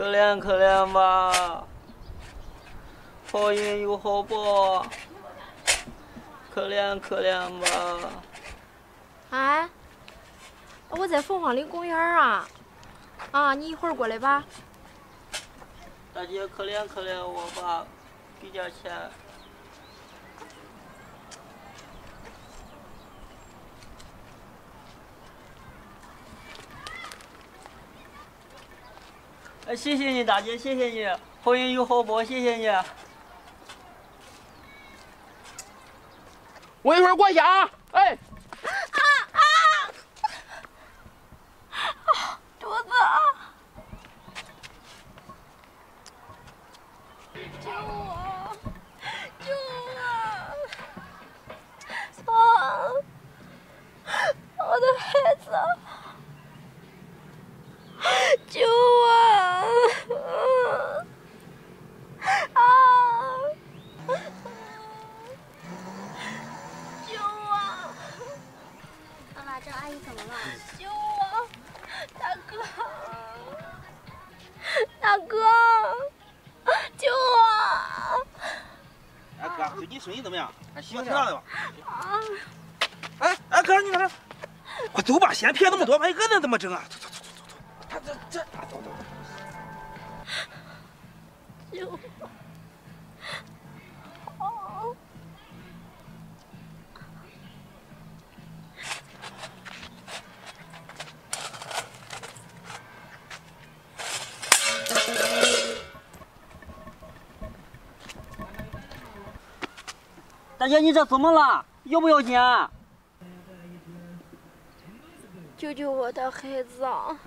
可怜可怜吧，好人有好报，可怜可怜吧。哎，我在凤凰岭公园啊，啊，你一会儿过来吧。大姐，可怜可怜我吧，给点钱。哎，谢谢你，大姐，谢谢你，好人有好报，谢谢你。我一会儿过去啊，哎。姨怎么了？救我，大哥！大哥，救我！哎，哥，最近生意怎么样？还行，挺好的吧？啊！哎哎，哥，你看这，快走吧，先撇那么多，万一饿了怎么整啊？走走走走走，他这这，走走。救我！大姐，你这怎么了？要不要紧？救救我的孩子啊！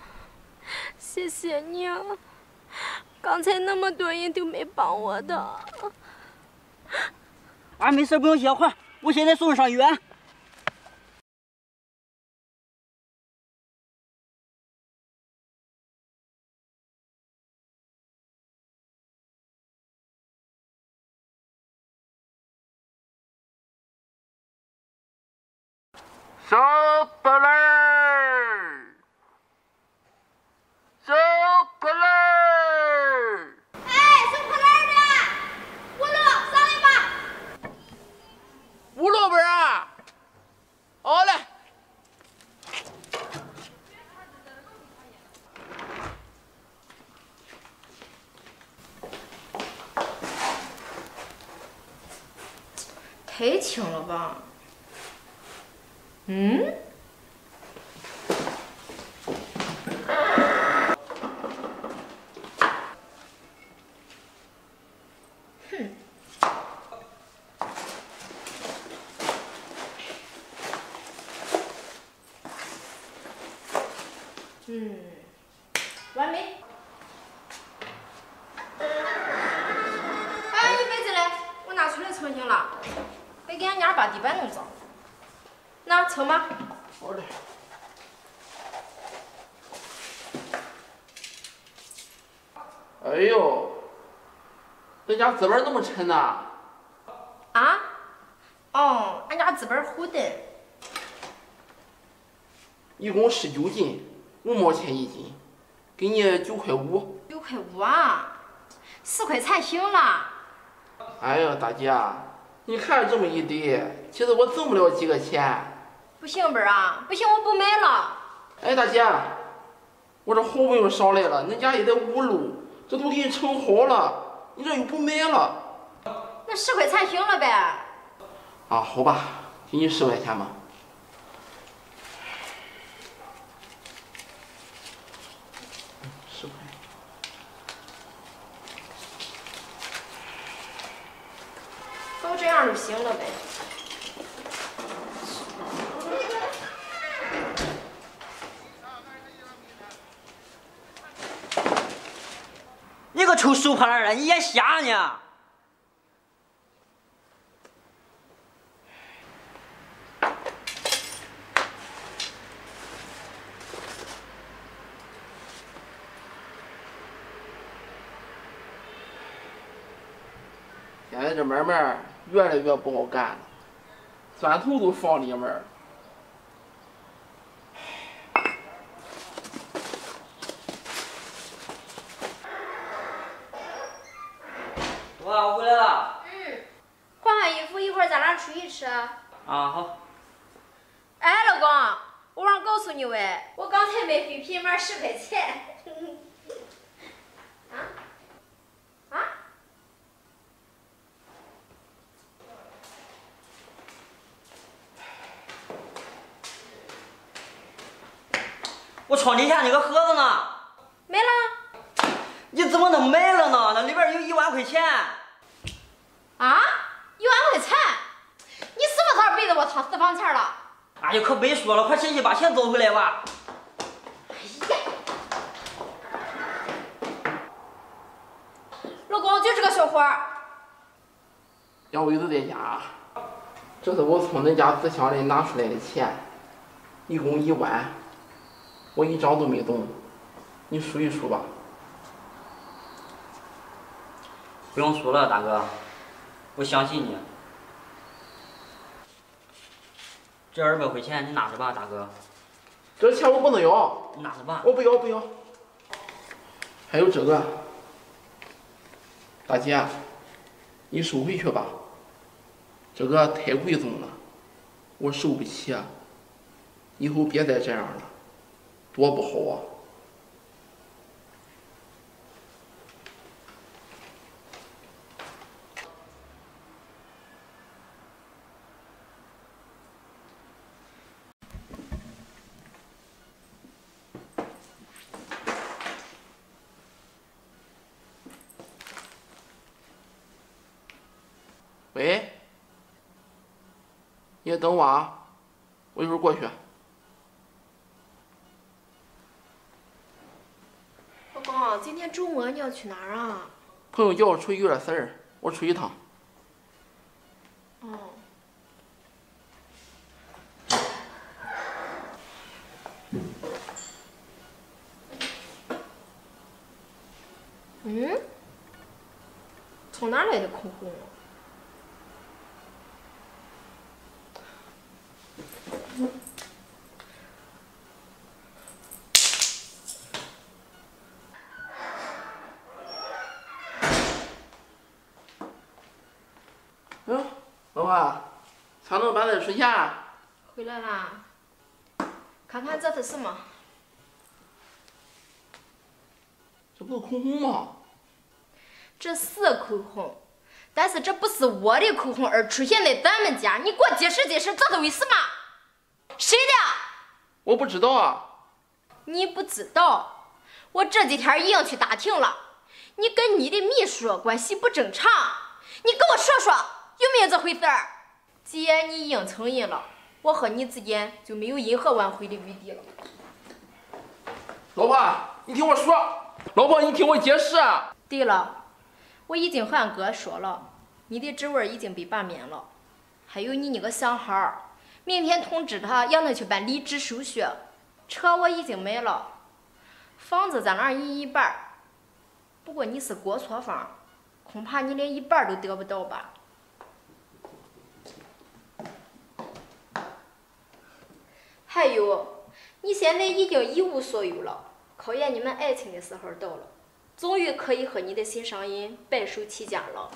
谢谢你，刚才那么多人都没帮我的。啊，没事，不用谢，快，我现在送你上医院。小不来，小不来。哎，收破烂儿的，五路上来吧。五路边啊，好嘞。太轻了吧？嗯？哼！嗯，完美。哎，你杯子嘞？我拿出来重新了，别给俺娘把地板弄脏。那盛吧。好嘞。哎呦，咱家资本那么沉呐？啊？哦，俺家资本厚的。一共十九斤，五毛钱一斤，给你九块五。九块五啊？十块钱行了。哎呀，大姐，你看这么一堆，其实我挣不了几个钱。不行本啊！不行，我不买了。哎，大姐，我这好不容易上来了，恁家也得五路，这都给你盛好了，你这又不买了。那十块钱行了呗？啊，好吧，给你十块钱吧。十块。都这样就行了呗。你个臭收破烂的，你眼瞎呢？现在这买卖越来越不好干了，砖头都放里面。爸，我回来了。嗯，换换衣服，一会儿咱俩出去吃。啊，好。哎，老公，我忘告诉你喂，我刚才买飞皮面十块钱。啊？啊？我床底下那个盒子呢？没了。你怎么能没了呢？那里边有一万块钱。啊？我藏私房钱了？哎呀，可别说了，快进去把钱找回来吧。哎呀！老公，就这个小伙儿。杨伟都在家，这是我从恁家纸箱里拿出来的钱，一共一万，我一张都没动，你数一数吧。不用数了，大哥，我相信你。这二百块钱你拿着吧，大哥。这钱我不能要。你拿着吧。我不要不要。还有这个，大姐，你收回去吧。这个太贵重了，我受不起。以后别再这样了，多不好啊！喂，你等我啊，我一会儿过去。老公，今天周末你要去哪儿啊？朋友叫我出去有点事儿，我出去一趟。哦。嗯？从哪来的口红？嗯，老婆，才能搬得出去？回来啦。看看这是什么？这不是口红吗？这是口红，但是这不是我的口红，而出现在咱们家。你给我解释解释，这是为什么？谁的？我不知道啊。你不知道？我这几天已经去打听了，你跟你的秘书关系不正常。你跟我说说，有没有这回事儿？既然你已经承认了，我和你之间就没有任何挽回的余地了。老婆，你听我说。老婆，你听我解释。对了，我已经和俺哥说了，你的职位已经被罢免了。还有你那个小孩儿，明天通知他，让他去办离职手续。车我已经买了，房子咱俩一一半儿。不过你是过错方，恐怕你连一半都得不到吧。还有，你现在已经一无所有了。考验你们爱情的时候到了，终于可以和你的心上人白手起家了。